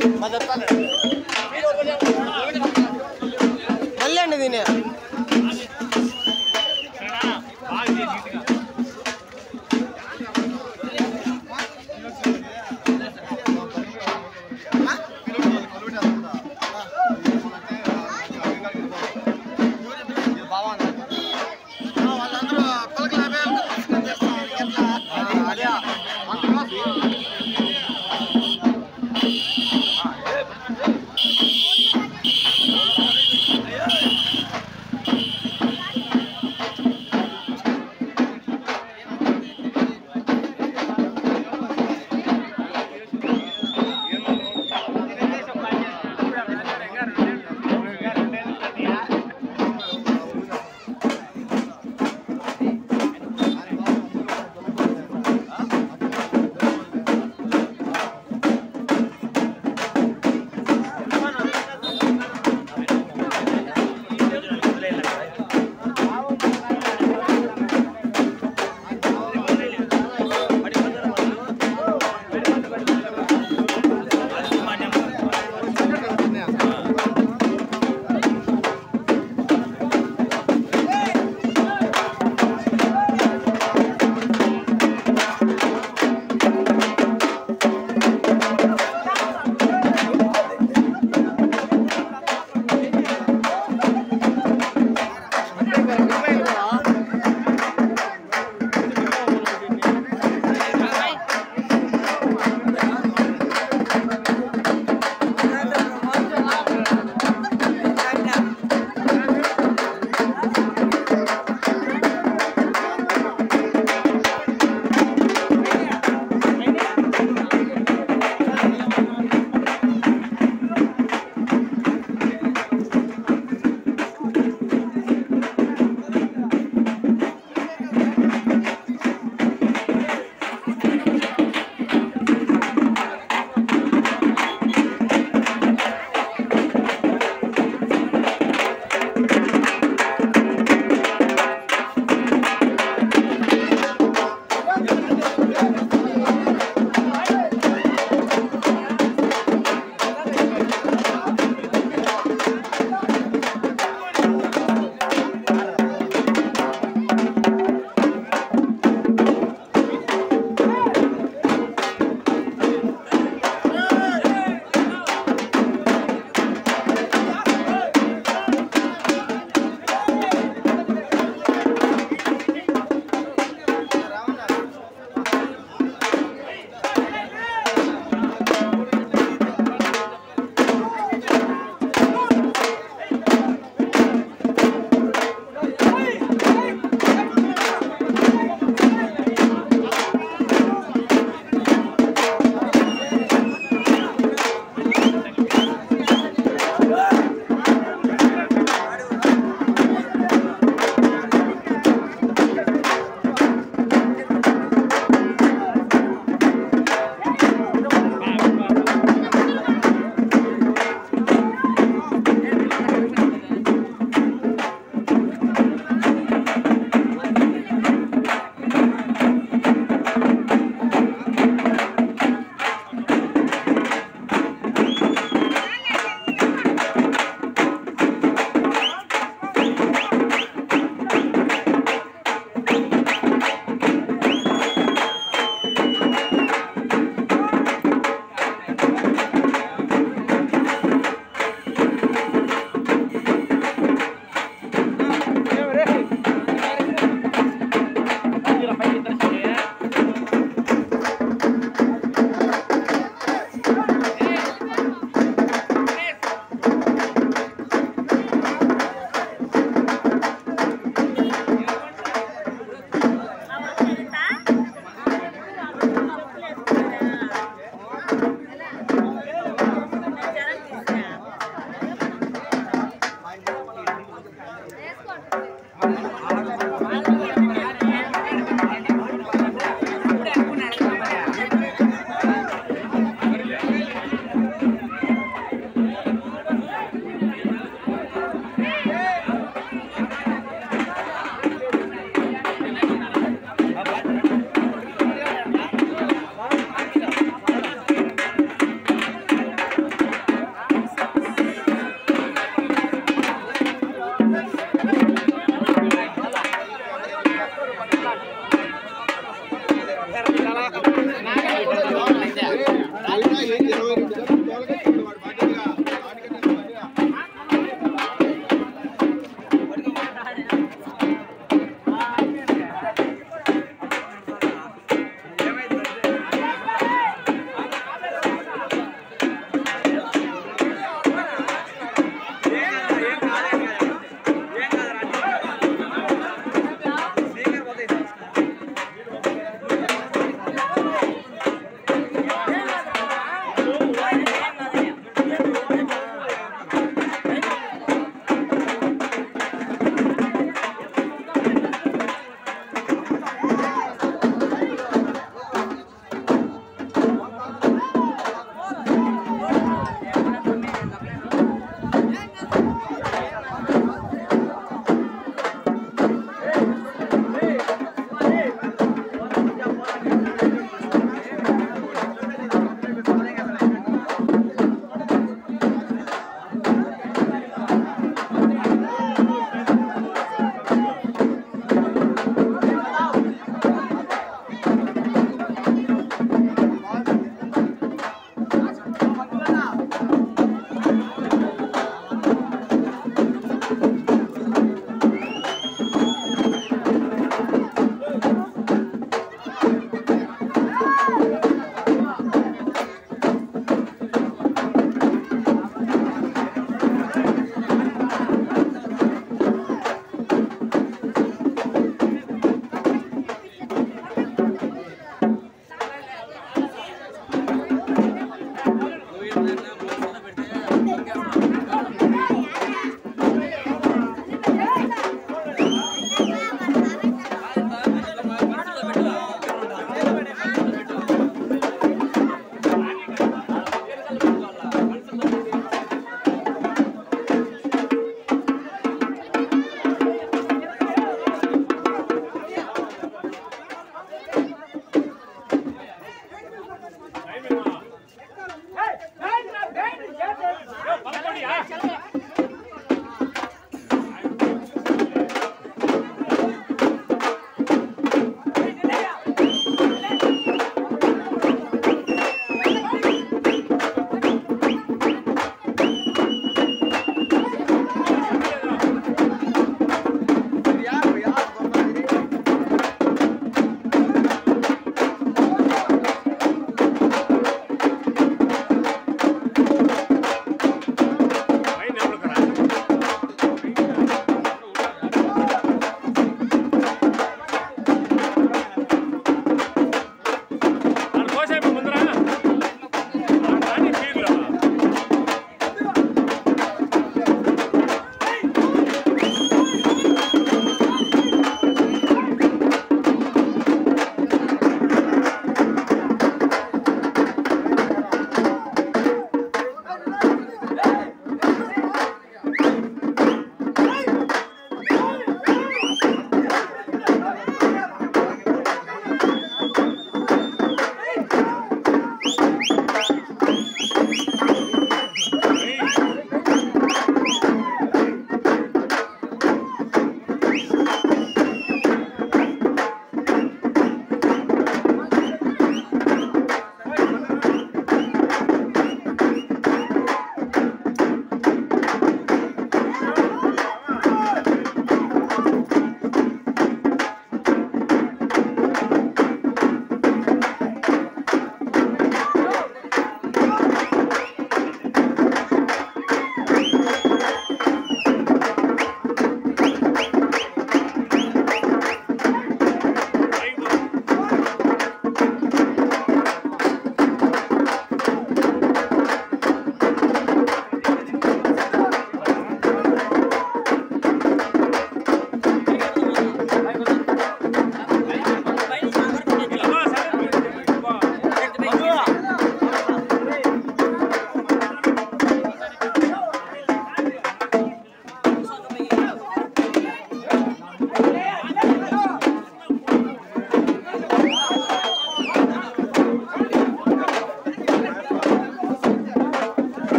Motherfucker.